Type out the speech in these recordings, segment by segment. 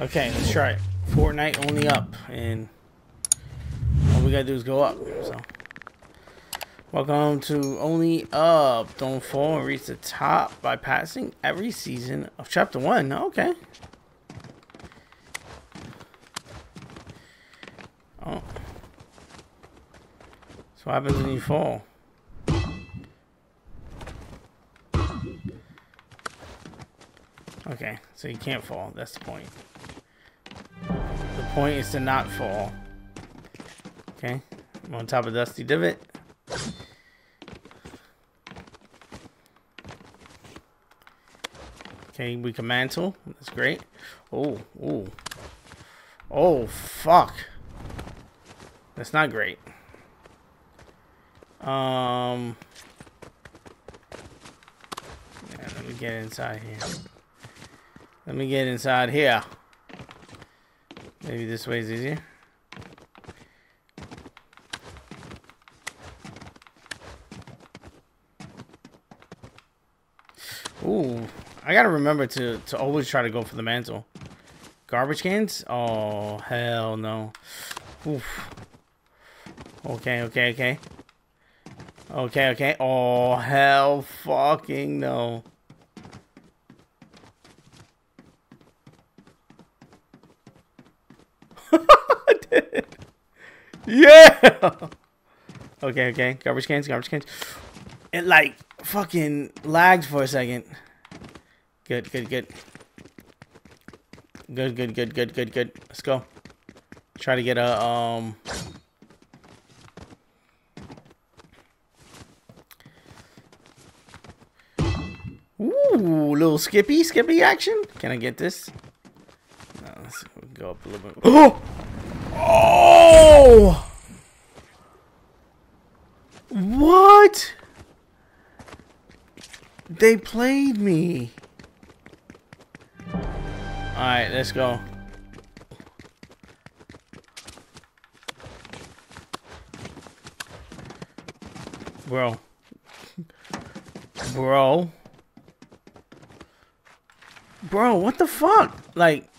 Okay, let's try it. Fortnite only up, and all we gotta do is go up. So, welcome to only up. Don't fall and reach the top by passing every season of chapter one. Okay. Oh. So what happens when you fall? Okay, so you can't fall. That's the point. Point is to not fall. Okay, I'm on top of Dusty Divot. Okay, we can mantle. That's great. Oh, oh. Oh, fuck. That's not great. Um... Yeah, let me get inside here. Let me get inside here. Maybe this way is easier. Ooh, I gotta remember to, to always try to go for the mantle. Garbage cans? Oh, hell no. Oof. Okay, okay, okay. Okay, okay. Oh, hell fucking no. yeah! Okay, okay. Garbage cans, garbage cans. It like fucking lagged for a second. Good, good, good. Good, good, good, good, good, good. Let's go. Try to get a, um... Ooh, little skippy, skippy action. Can I get this? No, let's go up a little bit. Oh! Oh! What? They played me. Alright, let's go. Bro. Bro. Bro, what the fuck? Like...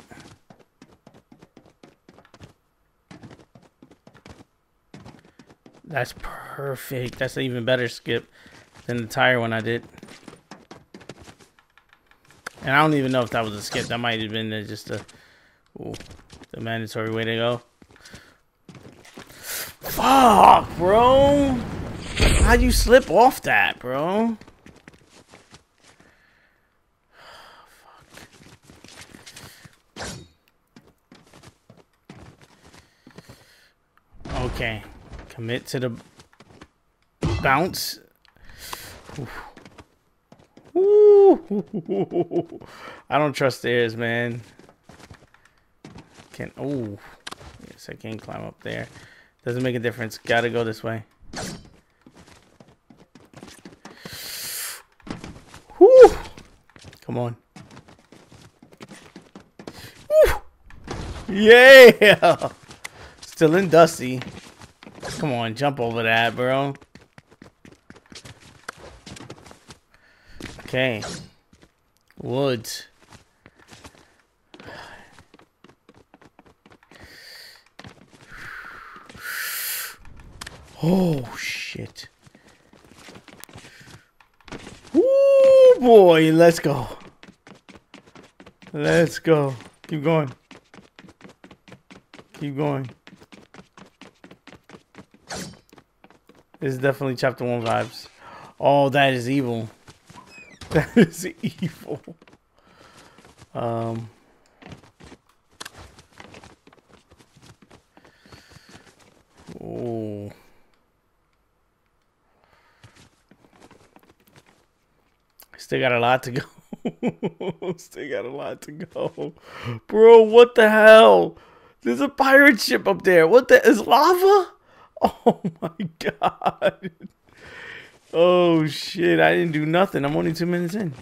That's perfect. That's an even better skip than the tire one I did. And I don't even know if that was a skip. That might have been uh, just a ooh, the mandatory way to go. Fuck, bro. How'd you slip off that, bro? Okay. Commit to the bounce. Ooh. I don't trust stairs, man. Can oh yes, I can climb up there. Doesn't make a difference. Gotta go this way. Whoo! Come on. Woo! Yeah! Still in Dusty. Come on, jump over that, bro. Okay. Woods. Oh, shit. Ooh, boy, let's go. Let's go. Keep going. Keep going. This is definitely chapter one vibes. Oh, that is evil. That is evil. Um. Oh. Still got a lot to go. Still got a lot to go. Bro, what the hell? There's a pirate ship up there. What the is lava? Oh my god. Oh shit, I didn't do nothing. I'm only two minutes in.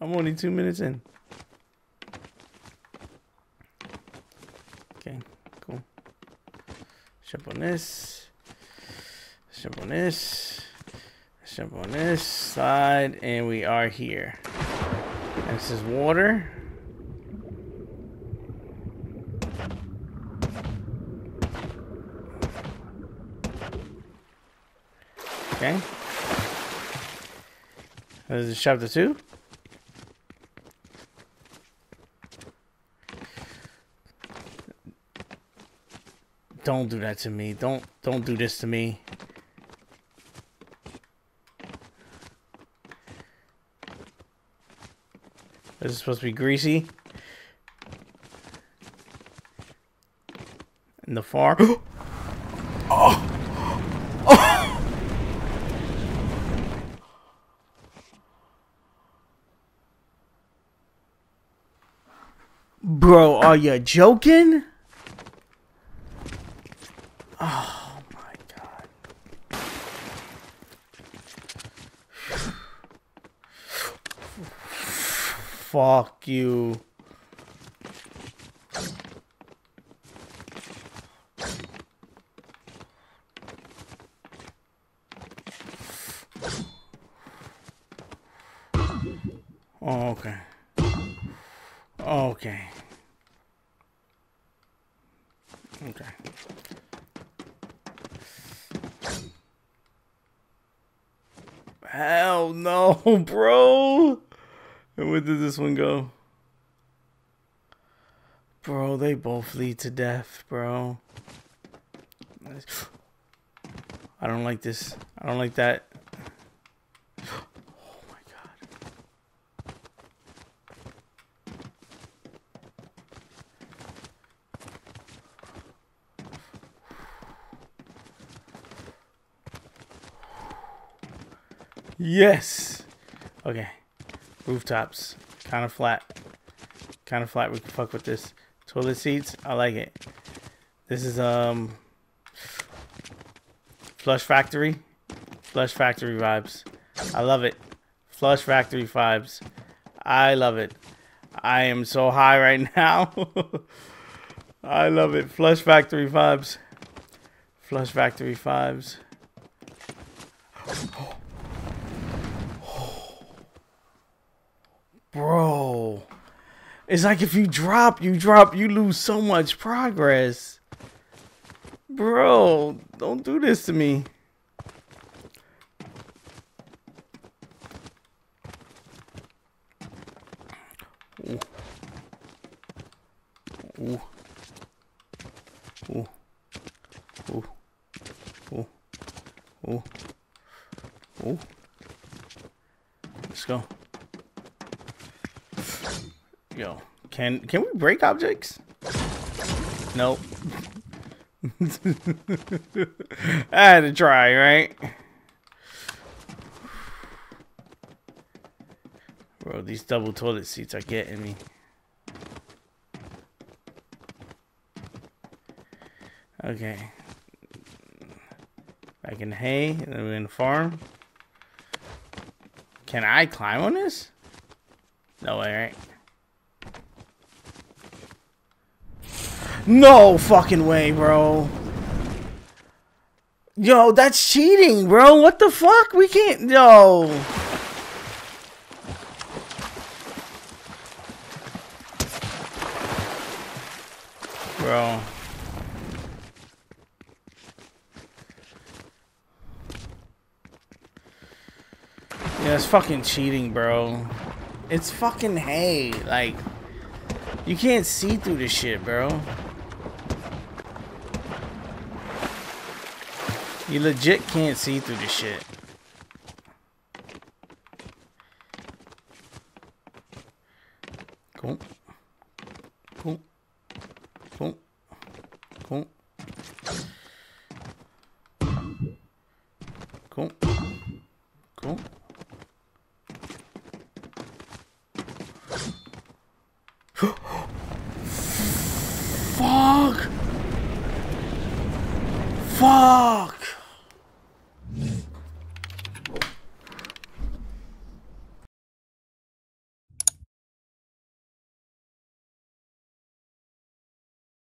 I'm only two minutes in. Okay, cool. Jump on this. Jump on this. Jump on this side, and we are here. And this is water. Okay. This is chapter two. Don't do that to me. Don't don't do this to me. This is supposed to be greasy? In the far. oh. Bro, are you joking? Oh my god. Fuck you. Oh, okay. Okay. Okay. Hell no, bro. And where did this one go? Bro, they both lead to death, bro. I don't like this. I don't like that. Yes. Okay. Rooftops. Kind of flat. Kind of flat. We can fuck with this. Toilet seats. I like it. This is, um... Flush Factory. Flush Factory vibes. I love it. Flush Factory vibes. I love it. I am so high right now. I love it. Flush Factory vibes. Flush Factory vibes. Bro. It's like if you drop, you drop, you lose so much progress. Bro, don't do this to me. Ooh. Ooh. Ooh. Ooh. Ooh. Let's go. Yo, can can we break objects? Nope. I had to try, right? Bro, these double toilet seats are getting me. Okay. Back in hay, and then we're in farm. Can I climb on this? No way, right? No fucking way, bro. Yo, that's cheating, bro. What the fuck? We can't. Yo. Bro. Yeah, it's fucking cheating, bro. It's fucking hay. Like, you can't see through this shit, bro. You legit can't see through this shit. Cool. Cool. Cool. Cool. Cool. Cool. Fuck! Fuck!